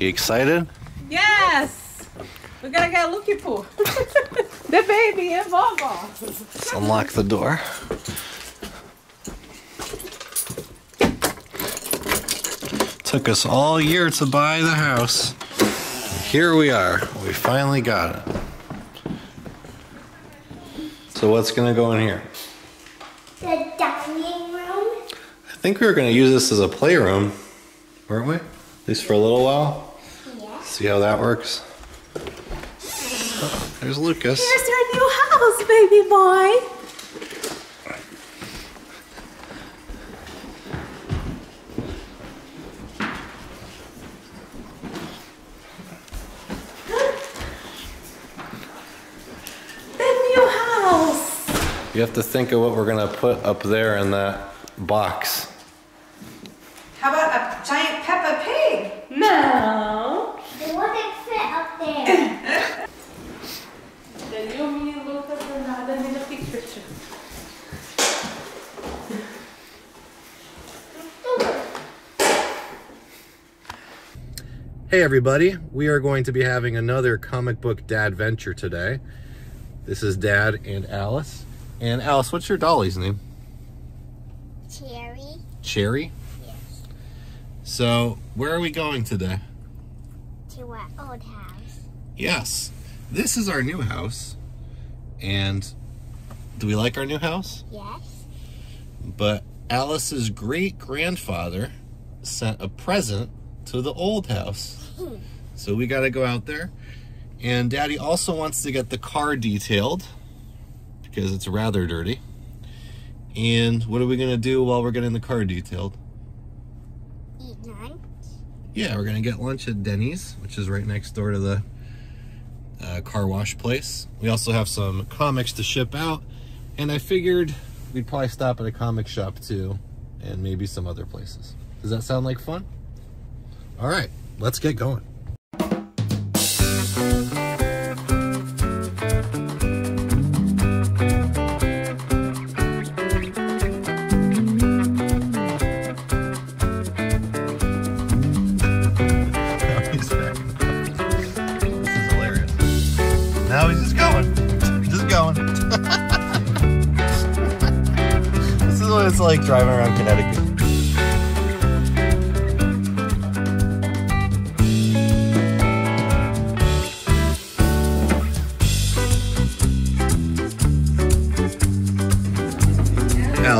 You excited? Yes! We're gonna get Lucky Poo. the baby and Bobo. Let's unlock the door. Took us all year to buy the house. Here we are. We finally got it. So what's gonna go in here? The dining room. I think we were gonna use this as a playroom, weren't we? At least for a little while. See how that works. There's Lucas. Here's your new house, baby boy. The new house. You have to think of what we're gonna put up there in that box. How about a giant Peppa Pig? No. It wouldn't fit up there. The new me Lucas and Adam in the picture. Hey everybody, we are going to be having another comic book dad venture today. This is Dad and Alice. And Alice, what's your dolly's name? Cherry. Cherry. Yes. So, where are we going today? To our old house. Yes, this is our new house. And do we like our new house? Yes. But Alice's great grandfather sent a present to the old house. So we got to go out there. And Daddy also wants to get the car detailed because it's rather dirty. And what are we going to do while we're getting the car detailed? Eat lunch. Yeah, we're going to get lunch at Denny's, which is right next door to the uh, car wash place. We also have some comics to ship out. And I figured we'd probably stop at a comic shop too, and maybe some other places. Does that sound like fun? All right, let's get going. Now he's just going. Just going. this is what it's like driving around Connecticut.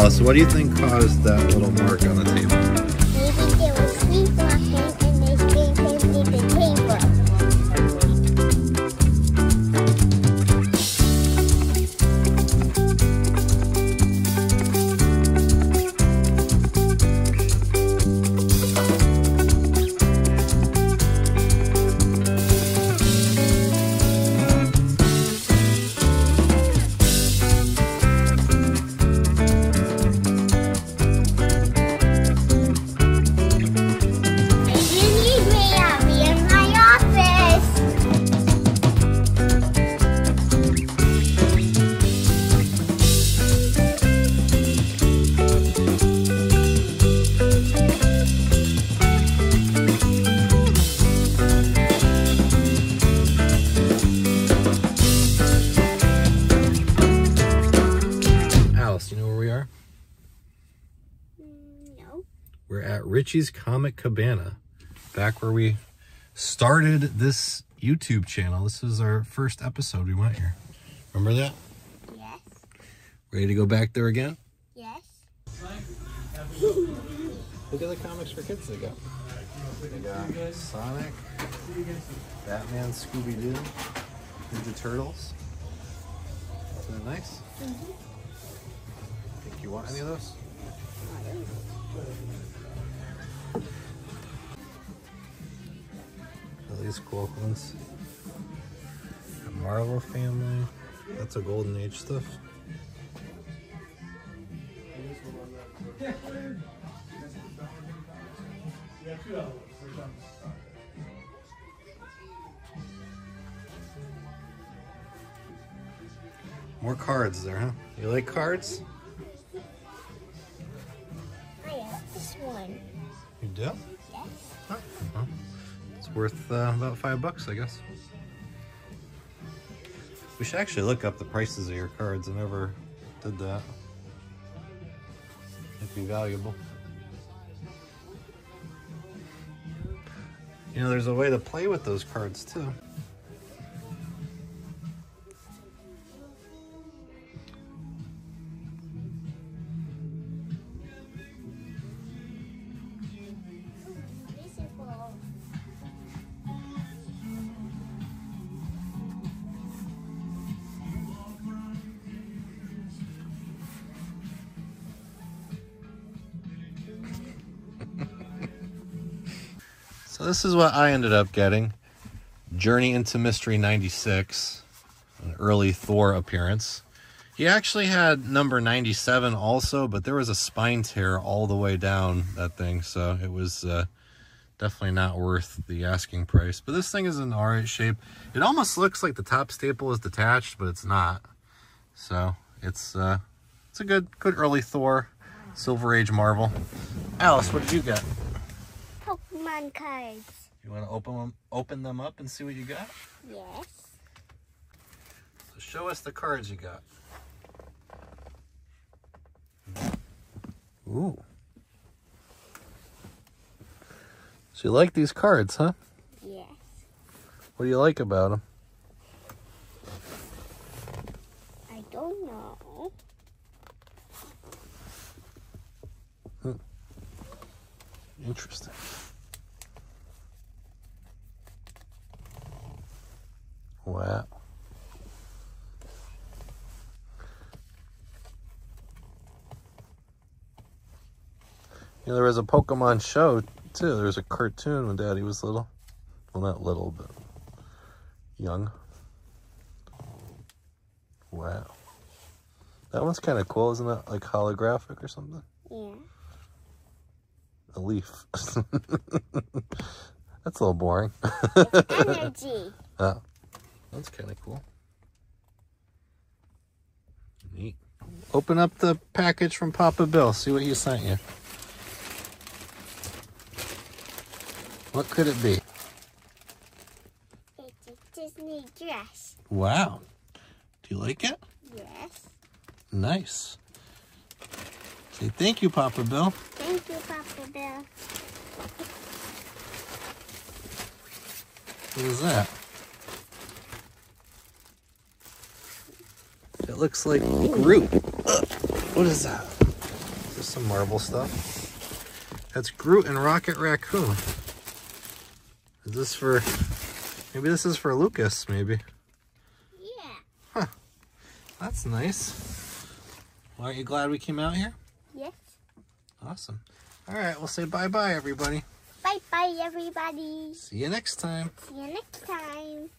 Alice, what do you think caused that little mark on the table? We're at Richie's Comic Cabana, back where we started this YouTube channel. This is our first episode we went here. Remember that? Yes. Ready to go back there again? Yes. Look at the comics for kids they got. They got Sonic, Batman, Scooby Doo, Ninja Turtles. Isn't that nice? Think you want any of those? Least cool ones. A Marvel family. That's a golden age stuff. More cards there, huh? You like cards? I have this one. You do? Yes. Huh? Uh-huh. It's worth uh, about five bucks, I guess. We should actually look up the prices of your cards. I never did that. It'd be valuable. You know, there's a way to play with those cards too. So this is what I ended up getting. Journey into Mystery 96, an early Thor appearance. He actually had number 97 also, but there was a spine tear all the way down that thing, so it was uh, definitely not worth the asking price. But this thing is in alright shape. It almost looks like the top staple is detached, but it's not. So it's uh, it's a good good early Thor, Silver Age Marvel. Alice, what did you get? Pokemon cards. You want to open them, open them up and see what you got? Yes. So show us the cards you got. Ooh. So you like these cards, huh? Yes. What do you like about them? I don't know. Hmm. Interesting. Wow. You know, there was a Pokemon show too. There was a cartoon when Daddy was little. Well, not little, but young. Wow. That one's kind of cool, isn't it? Like holographic or something? Yeah. A leaf. That's a little boring. Energy. Oh, that's kind of cool. Neat. Open up the package from Papa Bill. See what he sent you. What could it be? It's a Disney dress. Wow. Do you like it? Yes. Nice. Say thank you, Papa Bill. Thank you, Papa Bill. What is that? It looks like Groot. Ugh. What is that? Is this some Marvel stuff? That's Groot and Rocket Raccoon. Is this for... Maybe this is for Lucas, maybe. Yeah. Huh. That's nice. Well, aren't you glad we came out here? Yes. Awesome. All right, we'll say bye-bye, everybody. Bye bye, everybody. See you next time. See you next time.